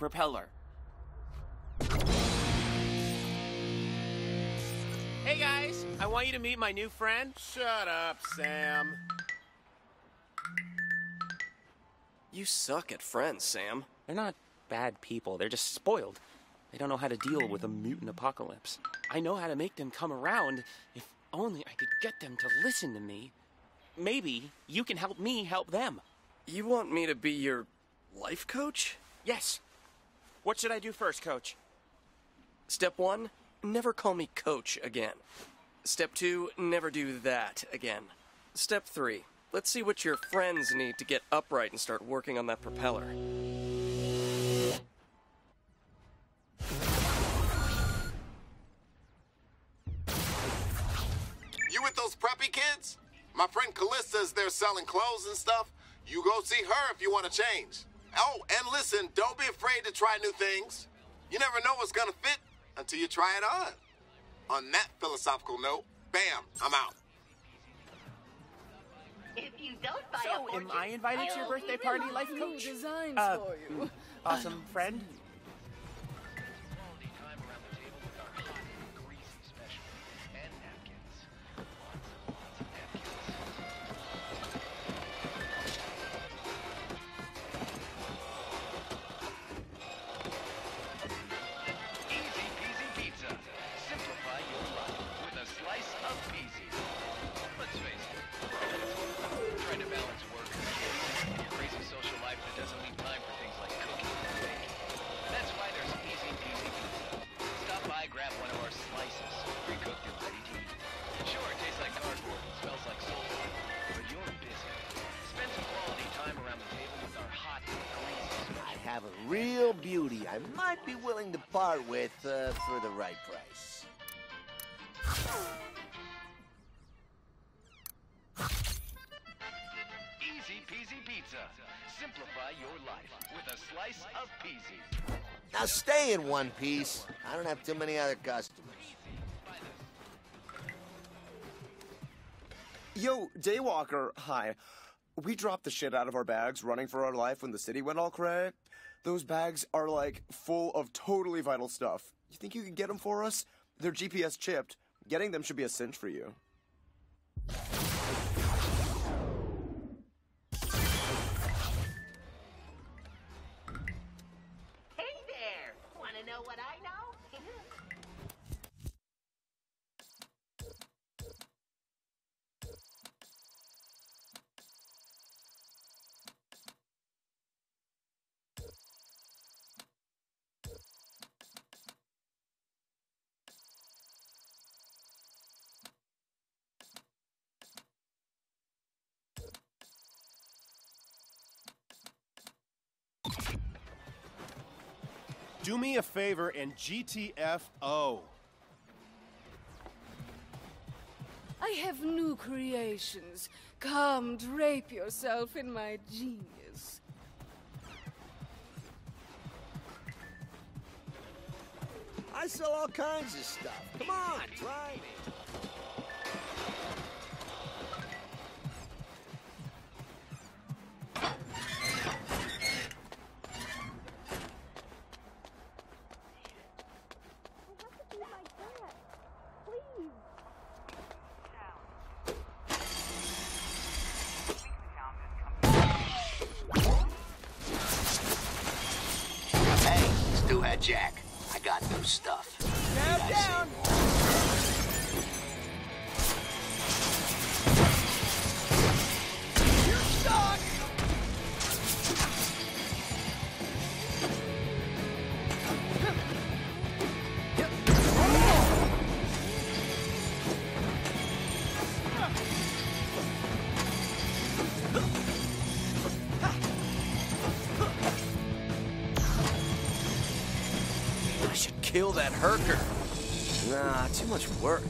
propeller. Hey guys, I want you to meet my new friend. Shut up, Sam. You suck at friends, Sam. They're not bad people, they're just spoiled. They don't know how to deal with a mutant apocalypse. I know how to make them come around. If only I could get them to listen to me. Maybe you can help me help them. You want me to be your life coach? Yes. What should I do first, coach? Step one, never call me coach again. Step two, never do that again. Step three, let's see what your friends need to get upright and start working on that propeller. You with those preppy kids? My friend Callista's there selling clothes and stuff. You go see her if you want to change. Oh, and listen, don't be afraid to try new things. You never know what's gonna fit until you try it on. On that philosophical note, bam, I'm out. If you don't buy So, a am I invited to your birthday party, life new coach? designs Uh, for you. Awesome friend? A beauty I might be willing to part with uh, for the right price. Easy Peasy Pizza. Simplify your life with a slice of peasy. Now stay in one piece. I don't have too many other customers. Yo, Daywalker, hi. We dropped the shit out of our bags running for our life when the city went all cray. Those bags are like full of totally vital stuff. You think you can get them for us? They're GPS chipped. Getting them should be a cinch for you. Hey there! Want to know what I know? Do me a favor and GTFO. I have new creations. Come, drape yourself in my genius. I sell all kinds of stuff. Come on, try me. Jack. Kill that herker. Nah, too much work.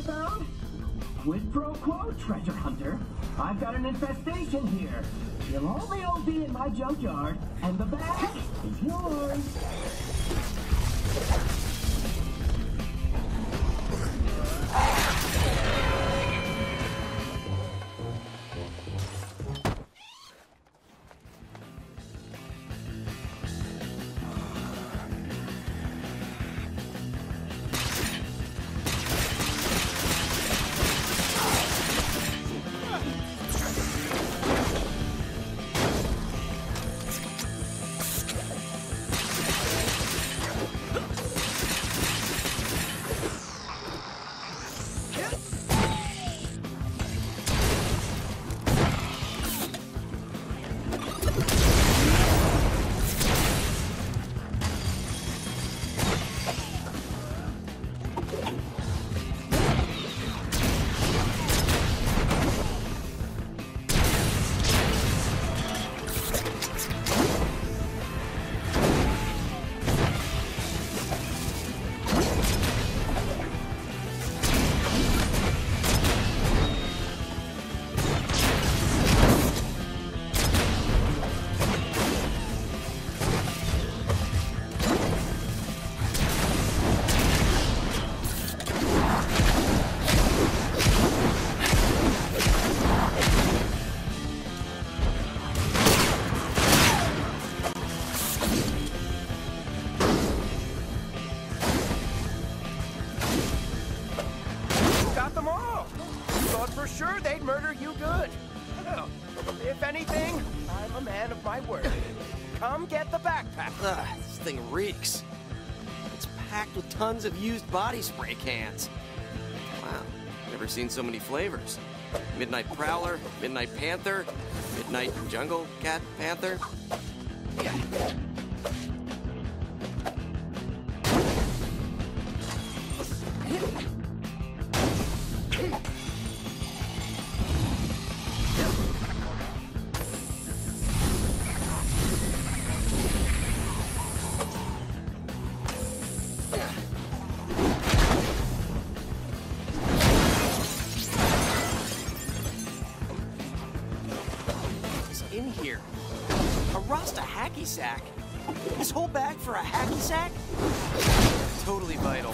Found? Quid pro quo, treasure hunter. I've got an infestation here. You'll only OD in my junkyard, and the bag is yours. Tons of used body spray cans. Wow, never seen so many flavors. Midnight Prowler, Midnight Panther, Midnight Jungle Cat Panther. Yeah. Sack. This whole bag for a hacky sack? Totally vital.